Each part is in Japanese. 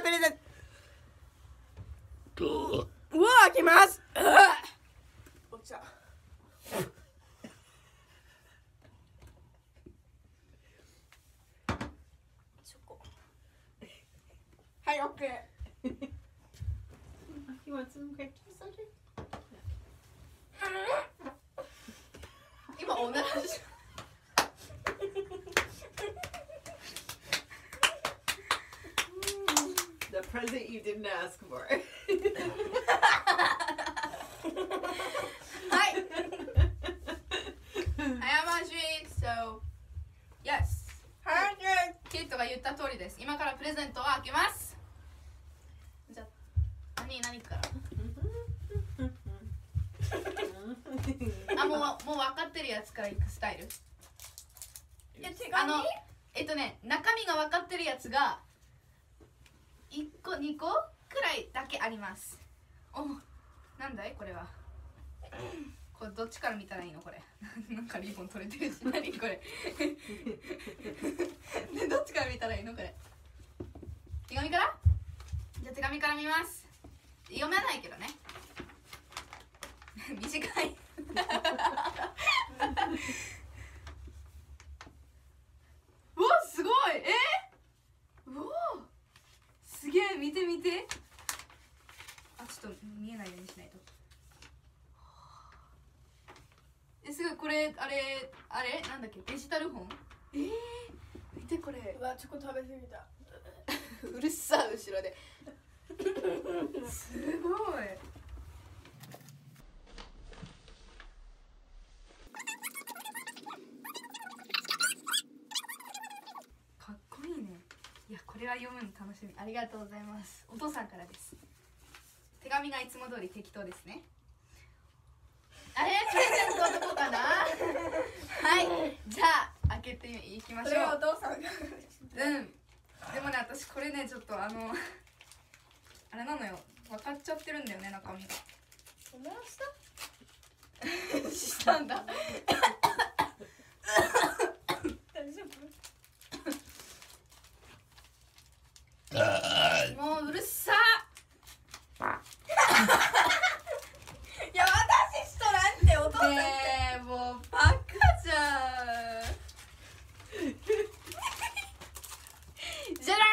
がプレゼント。うわ開けますうわ落ちたチョコはいオッケー You want some cookies, Audrey? 今おならし The present you didn't ask for. はい早まし So Yes. はいキットが言った通りです。今からプレゼントを開けます。じゃあ何何から？あもうもう分かってるやつからいくスタイル。え手あの紙えっとね中身が分かってるやつが1個2個くらいだけあります。おなんだい？これは。これどっちから見たらいいの？これ。なんかリボン取れてるし。何？これ。でどっちから見たらいいの？これ。手紙から？じゃあ手紙から見ます。読めないけどね。短いうわすごいえうわすげえ見て。あちょっと見えないようにしないと。えすごいこれあれあれ？なんだっけ？デジタル本？えー、見てこれ。うわチョコ食べ過ぎた。うるさ後ろで。すごいかっこいいねいやこれは読むの楽しみ。ありがとうございます。お父さんからです。手紙がいつも通り適当ですね。あれ？プレゼントはどこかな？はい。じゃあ開けていきましょう。お父さんが。うん。でもね私これねちょっとあのあれなのよ。分かっちゃってるんだよね中身が。おならした？したんだ大丈夫もううるさいや私しとらんってお父さんって、ねえもうバカじゃんじゃら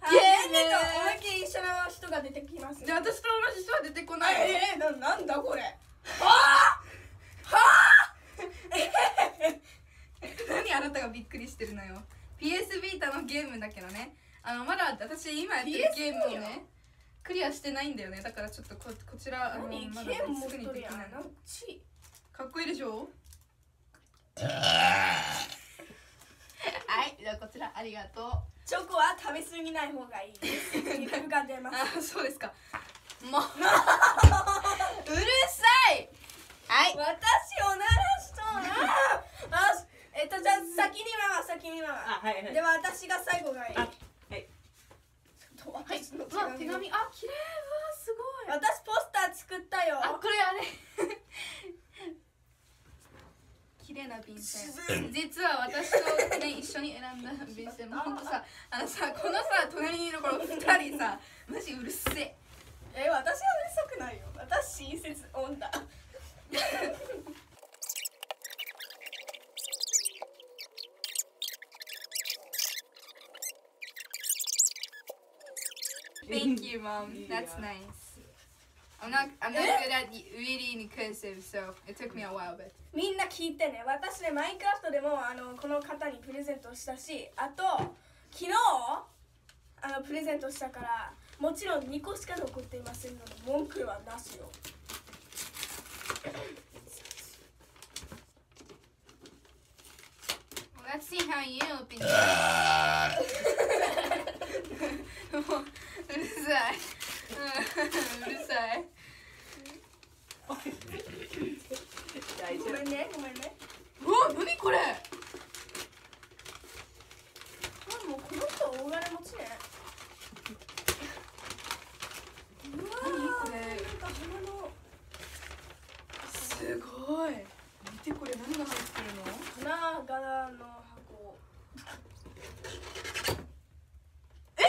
はい、イエーイねと思いっきり一緒の人が出てきますーんじゃあ私と同じ人は出てこないよえー、ななんだこれ何あなたがびっくりしてるのよビータのゲームだけどね。あのまだ私今やってるゲームをねクリアしてないんだよね。だからちょっとここちらあの何まだすぐにできない。かっこいいでしょ？はいじゃあこちらありがとチョコは食べ過ぎない方がいいです。ます。うあそうですか。もう。うるさい。はい。私おならしとな えっとじゃあ先にママ先にママあ、はいはい。では私が最後がいい。あはい。ちょっとはい。私のうわ手紙。あ綺麗うわすごい。私ポスター作ったよ。あこれあれ。綺麗な便箋。実は私とね一緒に選んだ便箋。もほんとさあのさこのさ隣にいるこの二人さマジうるせえ。え私はうるさくないよ。私親切女 Thank you, mom. That's nice. I'm not. I'm not good at reading cursive, so it took me a while, but みんな聞いてね私ねマインクラフトでもあのこの方にプレゼントしたしあと昨日あのプレゼントしたからもちろん2個しか残っていませんので文句はなしよ let's see how you open it. もううるさい。うんうるさい。大丈ごめんねごめんねうわ、何これ？あもうこの人大金持ちねうわこれなんか花のすごい。見てこれ何が入ってるの？花柄の箱え、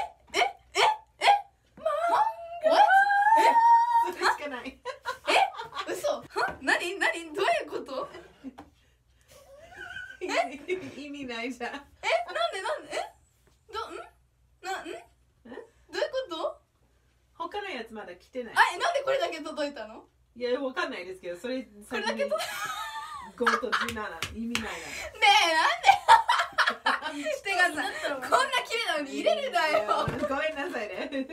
え、意味ないじゃん。なんでなんで？え？どん？な、ん？どういうこと？他のやつまだ来てない。あ、えなんでこれだけ届いたの？いや、わかんないですけど、それ、これだけ届い5と17、意味ない ねえ、なんで？てかさ、こんな綺麗なのに入れるなな。よごめんなさいね。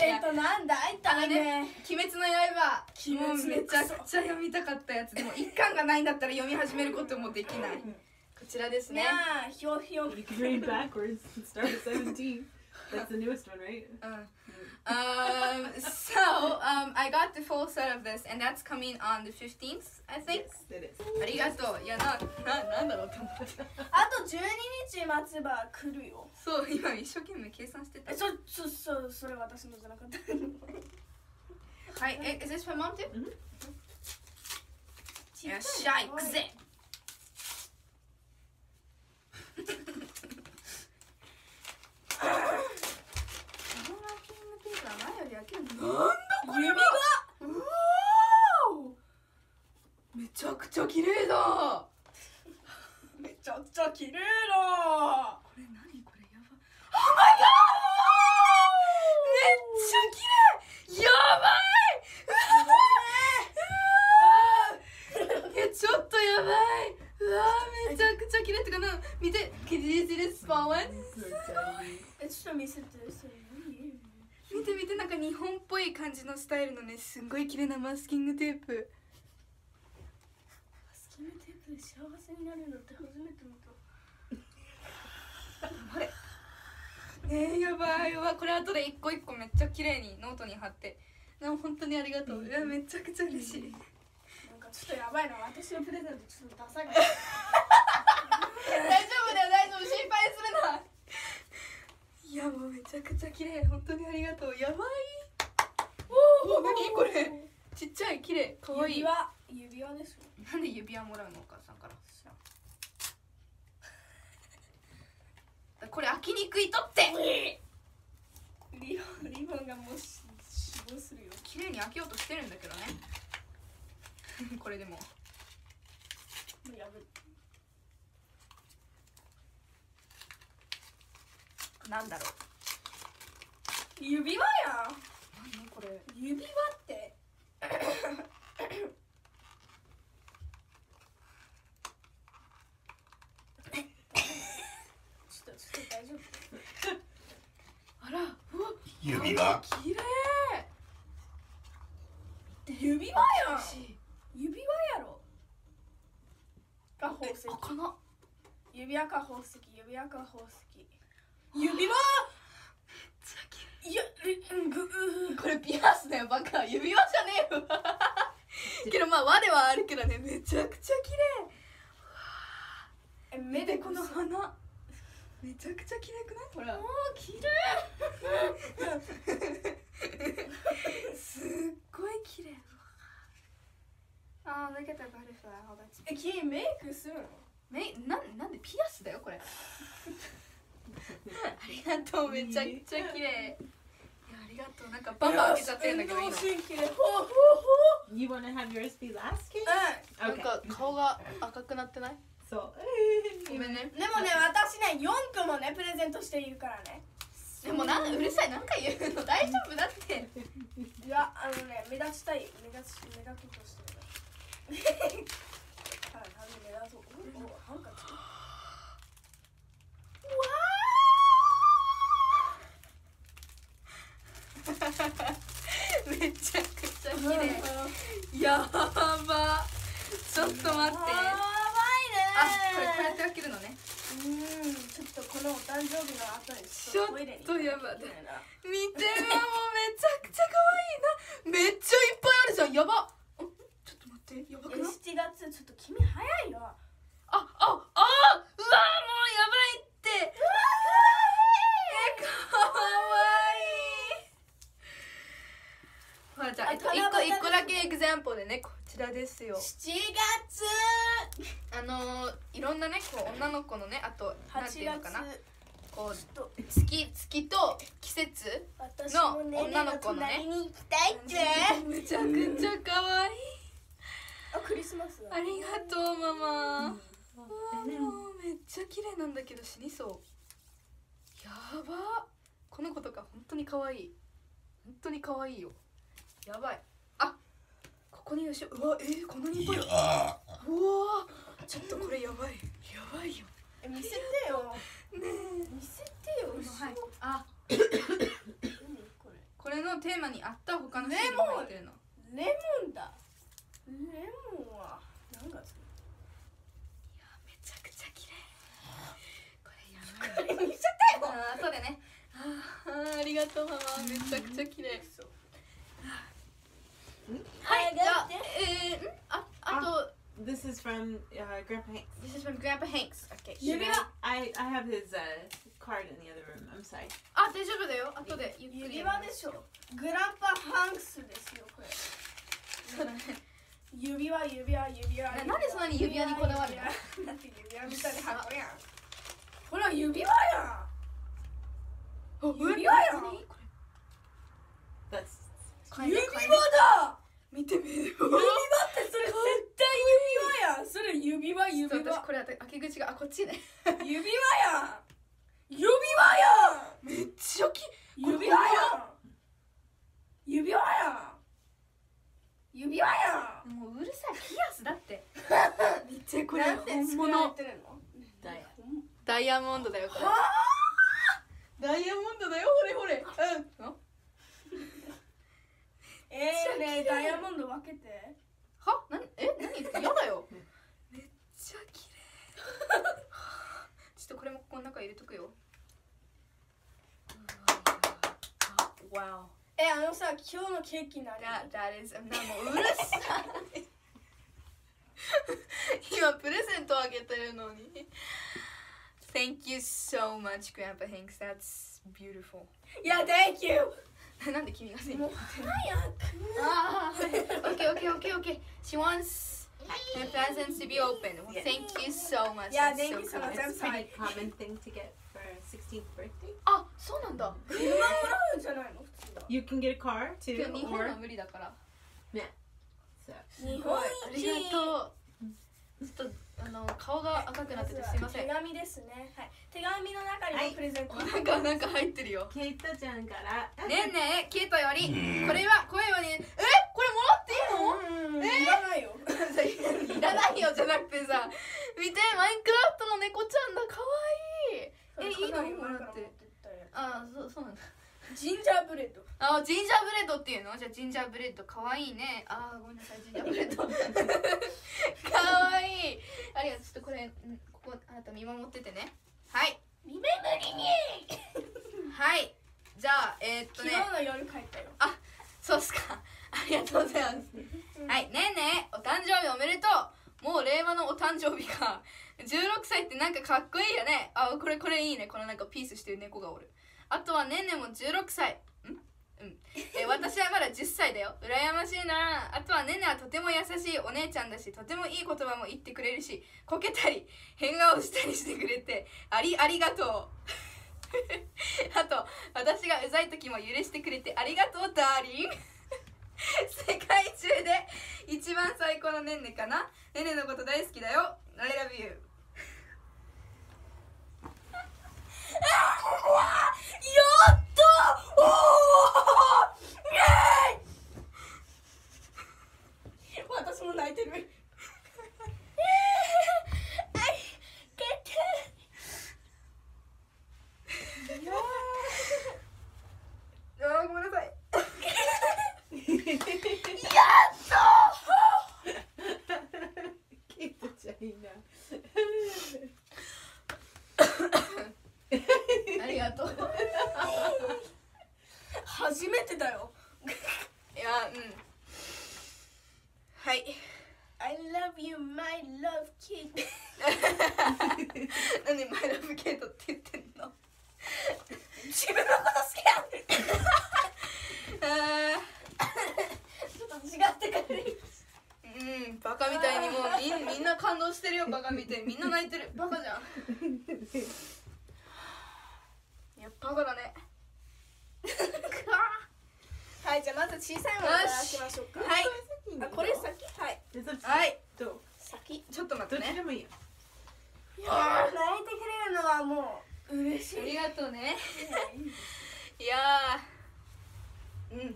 えっとなんだ？いたねね。鬼滅の刃。鬼滅のもうめちゃくちゃ読みたかったやつ。でも一巻がないんだったら読み始めることもできない。こちらですねねあひょひょ You can read backwards and start at 17. That's the newest one, right? うん Um, so um, I got the full set of this, and that's coming on the 15th, I think. Yes, it is. ありがとう。いや、な、な、なんだろうと思って。あと12日待てば来るよそう、今一生懸命計算してたえ。そそそそれ私のじゃなかったはい、え、is this for mom too? ちよっしゃ、行くぜ。このラッキングテープは前より焼けるなんだ指がうわーめちゃくちゃ綺麗だめちゃくちゃ綺麗だこれ何これやば Oh my god! めっちゃ綺麗やばいうわーうわーいやちょっとやばい。うわーめちゃくちゃ綺麗ってかな見て Can you see this small one? えちょっと見せてそれ何見て見てなんか日本っぽい感じのスタイルのねすんごい綺麗なマスキングテープ。スキムテープで幸せになるのって初めて見た。ねえやばい。わこれ後で一個一個めっちゃ綺麗にノートに貼って。でも本当にありがとう。いやめちゃくちゃ嬉しいかちょっとやばいな。私のプレゼントちょっとダサい。な大丈夫だよ大丈夫。心配するな。いやもうめちゃくちゃ綺麗。本当にありがとう。やばい。おお何？これ。ちっちゃい。綺麗。かわい。い指輪。指輪ですよなんで指輪もらうのお母さんから。これ開きにくいとって。リボンリボンがもうし死亡するよ。綺麗に開けようとしてるんだけどね これでも。なんだろう。指輪や何これ。ん指輪って。ちょっとちょっと大丈夫。あらうわ。指輪。綺麗。指輪やん美しい指輪やろか宝石あかなか宝石指輪か宝石。指輪！いやえうんぐうこれピアスだよバカ。指輪じゃねえよ。けどまあ輪ではあるけどねめちゃくちゃ綺え麗目でこの花。めちゃくちゃ綺麗くない？ほら。あー綺すっごい綺麗。あー look at the butterfly. Oh, that's 麗え君メイクするの？めなんなんでピアスだよこれ。ありがとうめちゃくちゃ綺麗。いやありがとう。なんかバンバン開けちゃってるんだけどいいの運動神経ほうほう You want to have yours be last? ほうなんか顔が赤くなってない？So, ごめんね。うんでもね私ね4個もねプレゼントしているからね。でもなんうるさい。なんか言うの大丈夫だって。いやあのね目立ちたい。目立ち目立とうとしてる。はいなんで目立とうおおハンカチめちゃくちゃ綺麗。やば。ちょっと待ってやばいね。あこれこうやって開けるのね。うん。ちょっとこのお誕生日の後にちょっとやば。い行かなきゃいけないな見てよもうめちゃくちゃ可愛いなめっちゃいっぱいあるじゃんやばんちょっと待ってやばくえない7月ちょっと君早いよあああうわもうやばいってえかわいいほらじゃあ、えっと、あ一個七夕一個だけエグザンポでねこちらですよ。7月。あのー、いろんなねこう女の子のねあとなんて8いうのかな。月。こう月月と季節私の女の子のね。隣に行きたいって。めちゃくちゃ可愛い。あクリスマスだ。ありがとうママ。うわちゃ綺麗なんだけど死にそう。やば。この子とか本当に可愛い。本当に可愛いよ。やばい。あここに後ろうわえー、こんなにいっぱいいるうわちょっとこれやばい。やばいよ。え見せてよ。ね見せてよはい。あ何これこれのテーマに合った他のシールも入ってるの。レモンだ。レモンは。何月いやめちゃくちゃ綺麗。これやばい。これ見せて。よあーそうだね。あーありがとうママ。めちゃくちゃ綺麗。はいじゃあえー、んああと This is from uh, Grandpa Hanks. This is from Grandpa Hanks. Okay 指輪 I, I have his uh, card in the other room. I'm sorry. あ大丈夫だよ後でゆっくり指輪でしょグランパハンクスですよこれそうだね指輪指輪指輪ななんでそんなに指輪にこだわるの指輪だって指輪みたいな箱やんほら指輪や指輪やん何こ That's ん指輪だ。見てみる指輪ってそれ絶対指輪やん。それ指輪指そう私輪これ開け口があこっちね。指輪やん。指輪やん。めっちゃき指輪やん。指輪やん。指輪やん。もううるさい。ピアスだって。見てこれ本作られ物てるの？Diet. ダイヤ。モンドだよこれ。はダイヤモンドだよほれほれ。うんえー、ねダイヤモンド分けて。は？なえ？何？言ってやだよ。めっちゃ綺麗。ちょっとこれもここの中入れとくよ。わわえあのさ今日のケーキ何 That, that is なもううるさい。今プレゼントあげてるのに。Thank you so much Grandpa Hanks. That's beautiful. いや Thank you なんで君がせもう早くああ、okay, okay, okay, okay. She wants her presents to be open. Well, thank you so much. Yeah, That's thank so you so much. I'm It's a pretty common thing to get for a 16th birthday. あ、そうなんだ。車もらうんじゃないの普通は You can get a car 今 too. 日日本 Or, は無理だから。so. 日本ありがとう。ちょっとあの顔が赤くなっててすいません。手紙ですねはい手紙の中にもプレゼント、なんかなんか入ってるよ。ケイトちゃんから。ねえねえ、ケイトより、これは声をね、え、これもらっていいの？うんいらないよ いらないよじゃなくてさ、見てマインクラフトの猫ちゃんだ可愛いい。え、いいの？もらってから持って。ったやあ、そうそうなんだ。つジンジャーブレッド。あジンジャーブレッドっていうの？じゃあジンジャーブレッド。かわいいね。あーごめんなさい。ジンジャーブレッド。かわい。いありがとう。ちょっとこれんここあなた見守っててね。はい。リメンバリにはい。じゃあえー、っとね。昨日の夜帰ったよ。そうっすか。ありがとうございます。はい。ねえねえお誕生日おめでとう。もう令和のお誕生日か16歳ってなんかかっこいいよね。あこれこれいいね。このなんかピースしてる猫がおるあとはねんねも16歳ん？うん。え私はまだ10歳だよ。羨ましいな。あとはねんねはとても優しい。お姉ちゃんだしとてもいい言葉も言ってくれるしこけたり変顔したりしてくれてありありがとう。あと私がうざい時も許してくれてありがとうダーリン。世界中で一番最高のねんねかな。ねんねのこと大好きだよ。I love you やったおおイエーイ私も泣いてるあいけてあーごめんなさいケイトちゃんいいな。ありがとう初めてだよいやうんはい。I love you my love kid. なんでマイラブケイトって言ってんの？自分のこと好きやん。あちょっと違ってくうんバカみたいにもうみんみんな感動してるよバカみたいにみんな泣いてる。バカじゃん。いやバカだね。はいじゃあまず小さいものから開きましょうか。はいあこれ先？はい。どっちはい。どう先。ちょっと待ってね。どっちでもいいよ。いやー泣いてあもう嬉しい。ありがとうね。いいやー。うん。ちょ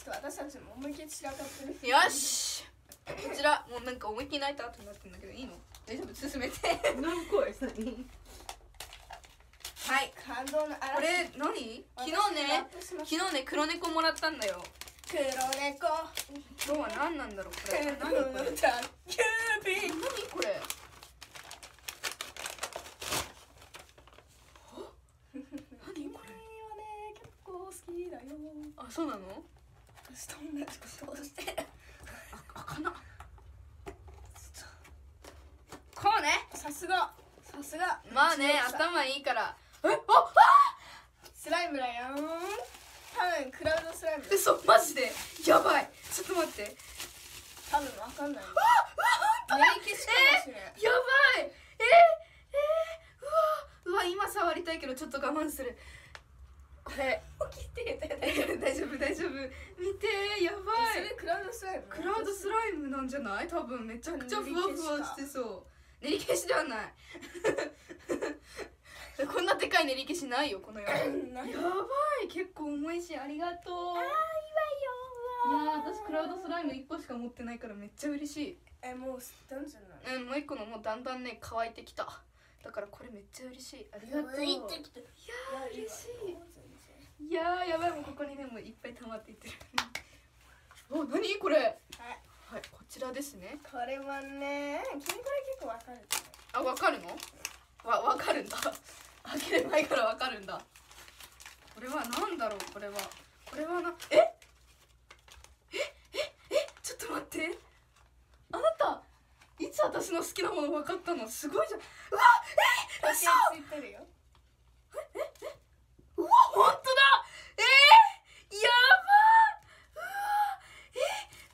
っと私たちも思いっきり散らかってる？よし。こちらもうなんか思いっきり泣いた後になってるんだけどいいの？大丈夫？進めて。No, of course, honey. はい。感動の嵐。これ何？昨日ね昨日ね黒猫もらったんだよ黒猫。今日は何なんだろうこれ。黒何これの宅急便。何これ。何これ。はね結構好きだよ。あそうなの？私と同じことをして。あかな。こうね。さすが。さすが。まあね頭いいから。え？あスライムだよ多分クラウドスライム。あ嘘マジで？やばい。ちょっと待って。多分わかんない。あ本当だ。練習しかもしれんやばい。えー、えー、うわうわ今触りたいけどちょっと我慢する。これ。起きてて 大丈夫大丈夫。見てやばい。それクラウドスライム？クラウドスライムなんじゃない？多分めちゃくちゃふわふわしてそう。練り消しではない こんなでかい練り消しないよこの世。やばい結構重いしありがとう。いやー私クラウドスライム1個しか持ってないからめっちゃ嬉しい。えもう吸ったんじゃないう。んもう1個のもうだんだんね乾いてきた。だからこれめっちゃ嬉しい。ありがとう。いやいってきていー嬉しい。いいやーやばいもうここにねもういっぱい溜まっていってる。お何？これ。はい。はいこちらですね。これはね君これ結構わかるあわかるの？わわかるんだ開ける前からわかるんだ。これはなんだろう？これは。これはなえ？え？え？え？ちょっと待って。あなたいつ私の好きなもの分かったの？すごいじゃん。うわえ？嘘！ついてるよ。うわ本当だ！え？ー、やば！うわ！え？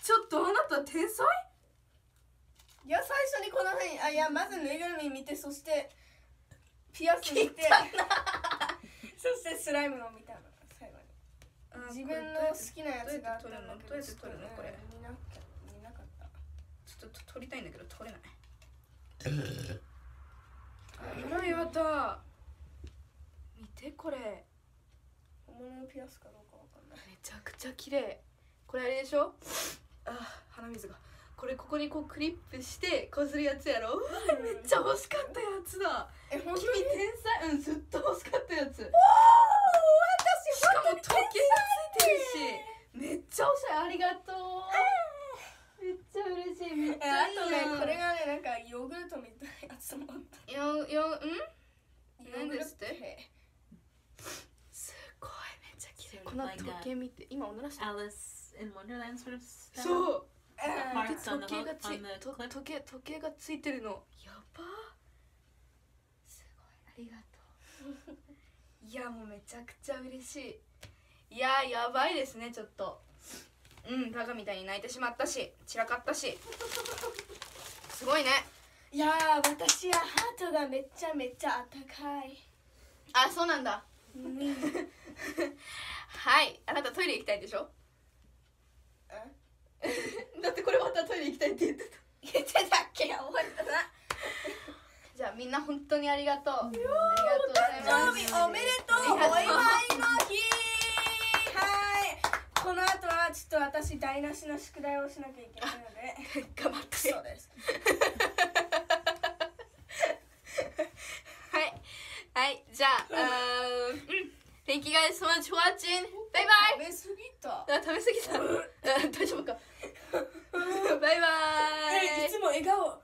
ちょっとあなた天才？いや最初にこの辺あいやまずぬいぐるみ見てそしてピアス見てそしてスライムの見たの最後に。自分の好きなやつがあったんだけどどうやって撮るの？これ。見なかった。見なかった。ちょっと撮りたいんだけど撮れない。あらやだ。見てこれ。本物のピアスかどうかわかんない。めちゃくちゃ綺麗。これあれでしょ？あ鼻水がこれここにこうクリップしてこうするやつやろ？うわめっちゃ欲しかったやつだ。え本当君に天才？うんずっと欲しかったやつ。し私かも時計がついてるしめっちゃおしゃれありがとう。めっちゃ嬉しいめっちえゃいいあとねこれがねなんかヨーグルトみたいなやつもあった。よよん？ヨーグルト何ですって？すごいめっちゃ綺麗この時計見て今おならして。Alice in Wonderland sort of style. そう時計がつい.時計時計がついてるの。やば。すごい。ありがとう。いやもうめちゃくちゃ嬉しい。いややばいですねちょっと。うんバカみたいに泣いてしまったし。散らかったし。すごいね。いやー私はハートがめっちゃめっちゃあったかい。あそうなんだ。うん。はい。あなたトイレ行きたいでしょだってこれまたトイレ行きたいって言ってた。言ってたっけ覚えたな。じゃあみんな本当にありがとう。ありがとうございます。誕生日おめでとう。お祝いの日。はい。この後はちょっと私台無しの宿題をしなきゃいけないので。頑張って。そうです。はい。はい。じゃあうん。Thank you guys so much for watching. バイバイ食べ過ぎた。あ食べ過ぎた。あ大丈夫か ego